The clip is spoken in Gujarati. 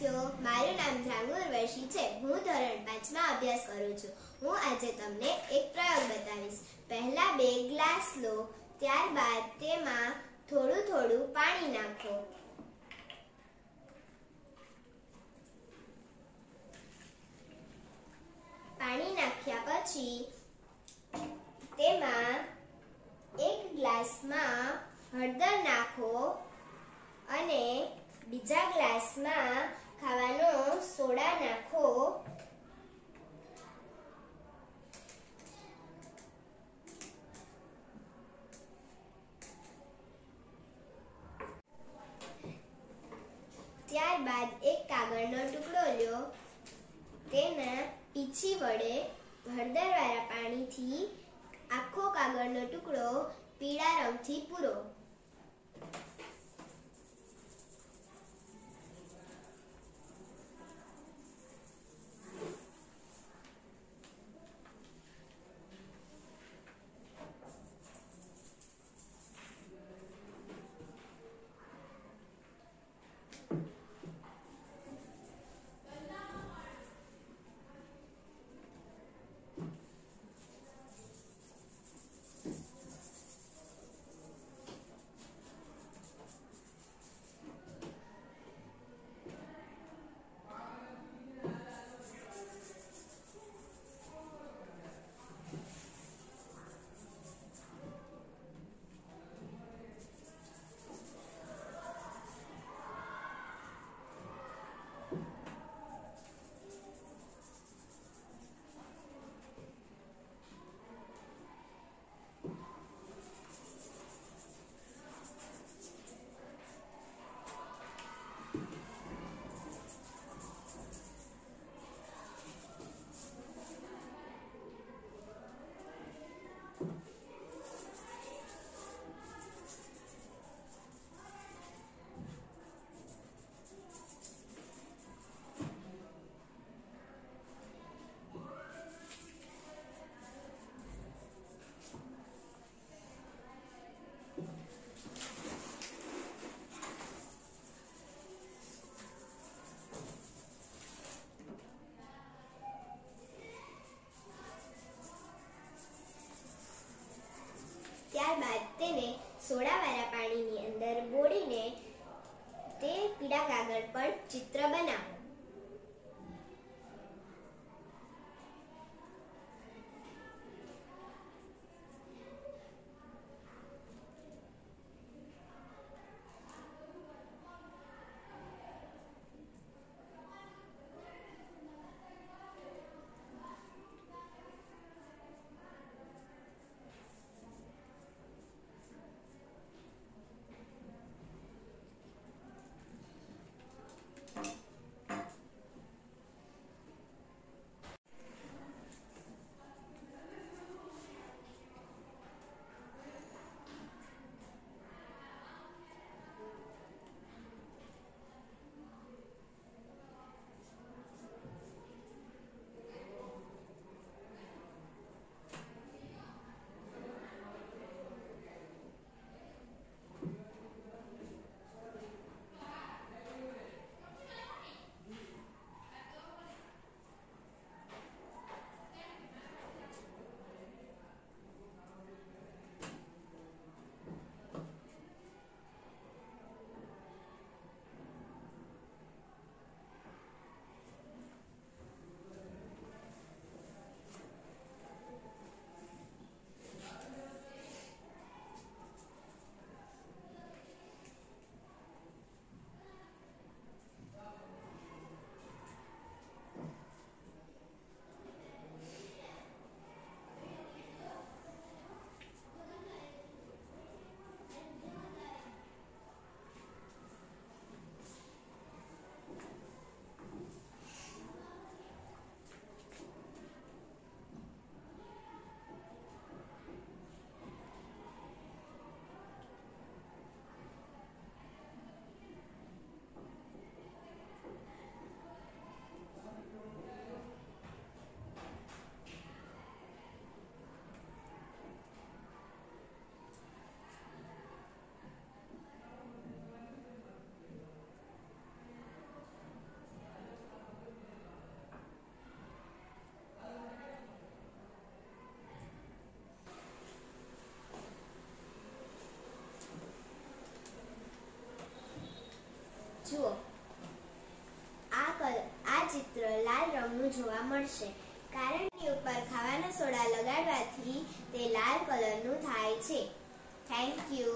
વિદ્યાર્થીઓ મારું નામ ધ્રાંગુર વર્ષી છે. હું ધોરણ પાંચમાં અભ્યાસ કરું છું. હું આજે તમને એક પ્રયોગ બતાવીશ. પહેલા બે ગ્લાસ લો, ત્યારબાદ તેમાં થોડું થોડું પાણી નાખો. પાણી નાખ્યા પછી તેમાં એક ગ્લાસમાં હળદર નાખો અને બીજા ગ્લાસમાં સોડા નાખો. ત્યારબાદ એક કાગળનો ટુકડો લ્યો. તેના પીછી વડે હળદરવાળા પાણીથી આખો કાગળનો ટુકડો પીળા રંગથી પૂરો. કાગળ પર ચિત્ર બનાવો. રંગનું જોવા મળશે. કારણ કે ઉપર ખાવાના સોડા લગાડવાથી તે લાલ કલરનું થાય છે. Thank you